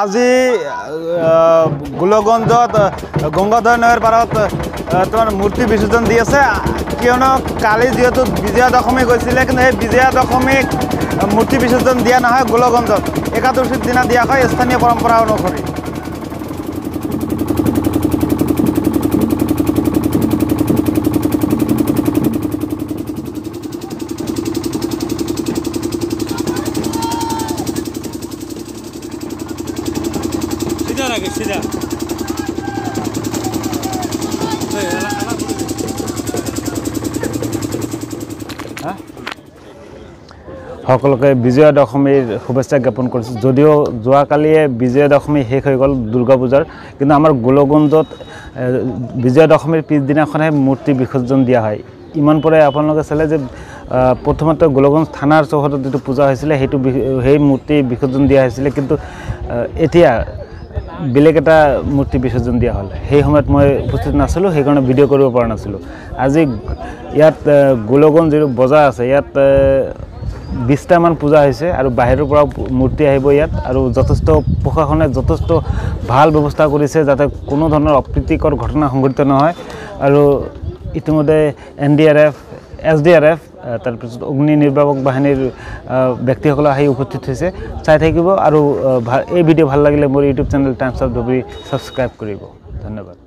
আজি গোলগঞ্জত গংগাধৰ নৈৰ পাৰত তোমাৰ মূৰ্তি বিসৰ্জন দি আছে। কিয়নো কালি যিহেতু বিজয়া দশমী গৈছিলে কিন্তু সেই বিজয়া দশমীক মূৰ্তি বিসৰ্জন দিয়া নহয় গোলগঞ্জত একাদশীৰ দিনা দিয়া হয় স্থানীয় পৰম্পৰা অনুসৰি। সিধা ৰাখে সিধা সকলোকে বিজয়া দশমীৰ শুভেচ্ছা জ্ঞাপন কৰিছোঁ। যদিও যোৱাকালিয়ে বিজয়া দশমী শেষ হৈ গ'ল দুৰ্গা পূজাৰ কিন্তু আমাৰ গোলগঞ্জত বিজয়া দশমীৰ পিছদিনাখনহে মূৰ্তি বিসৰ্জন দিয়া হয়। ইমান পৰে আপোনালোকে চালে যে প্ৰথমতে গোলগঞ্জ থানাৰ চৌহদত যিটো পূজা হৈছিলে সেইটো সেই মূৰ্তি বিসৰ্জন দিয়া হৈছিলে কিন্তু এতিয়া বেলেগ এটা মূৰ্তি বিসৰ্জন দিয়া হ'ল। সেই সময়ত মই উপস্থিত নাছিলোঁ সেইকাৰণে ভিডিঅ' কৰিব পৰা নাছিলোঁ। আজি ইয়াত গোলগঞ্জ যিটো বজাৰ আছে ইয়াত বিছটামান পূজা হৈছে আৰু বাহিৰৰ পৰাও মূৰ্তি আহিব ইয়াত আৰু যথেষ্ট প্ৰশাসনে যথেষ্ট ভাল ব্যৱস্থা কৰিছে যাতে কোনো ধৰণৰ অপ্ৰীতিকৰ ঘটনা সংঘটিত নহয়। আৰু ইতিমধ্যে N D R F S D R F তাৰপিছত অগ্নি নিৰ্বাপক বাহিনীৰ ব্যক্তিসকল আহি উপস্থিত হৈছে। চাই থাকিব আৰু এই ভিডিঅ' ভাল লাগিলে মোৰ YouTube channel Times of Dhubri subscribe কৰিব। ধন্যবাদ।